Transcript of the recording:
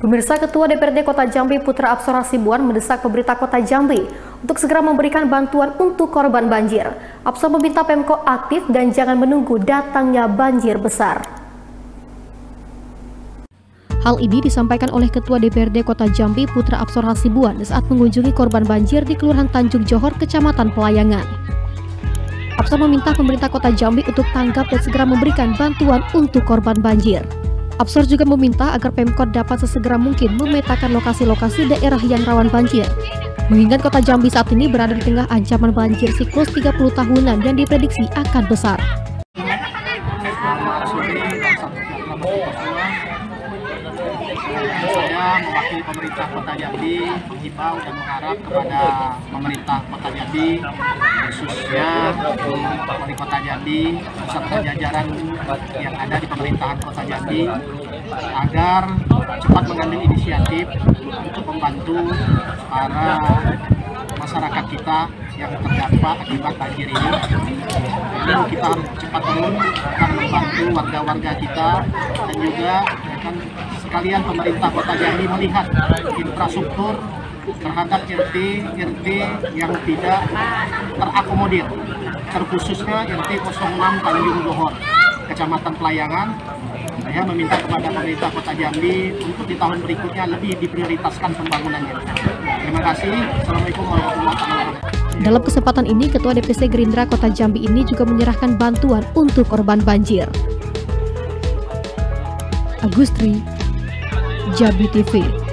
Pemirsa Ketua DPRD Kota Jambi Putra Apsara Sibuan mendesak pemerintah Kota Jambi untuk segera memberikan bantuan untuk korban banjir. Apsara meminta Pemko aktif dan jangan menunggu datangnya banjir besar. Hal ini disampaikan oleh Ketua DPRD Kota Jambi Putra Apsara Hasibuan saat mengunjungi korban banjir di Kelurahan Tanjung Johor, Kecamatan Pelayangan. Apsar meminta pemerintah Kota Jambi untuk tanggap dan segera memberikan bantuan untuk korban banjir. Absor juga meminta agar Pemkot dapat sesegera mungkin memetakan lokasi-lokasi daerah yang rawan banjir. Mengingat kota Jambi saat ini berada di tengah ancaman banjir siklus 30 tahunan yang diprediksi akan besar. Pemerintah Kota Jambi menghimbau dan mengharap kepada pemerintah Kota Jambi khususnya wali Kota Jambi beserta jajaran yang ada di pemerintahan Kota Jambi agar cepat mengambil inisiatif untuk membantu para masyarakat kita yang terdampak akibat banjir ini. Jadi kita harus cepat turun akan membantu warga-warga kita dan juga ya kan, sekalian pemerintah Kota Jambi melihat infrastruktur terhadap RT RT yang tidak terakomodir terkhususnya RT 06 Tanjung Johor Kecamatan Pelayangan saya meminta kepada pemerintah Kota Jambi untuk di tahun berikutnya lebih diprioritaskan pembangunannya. Terima kasih. Assalamualaikum warahmatullahi wabarakatuh. Dalam kesempatan ini, Ketua DPC Gerindra Kota Jambi ini juga menyerahkan bantuan untuk korban banjir. Agustri, Jambi TV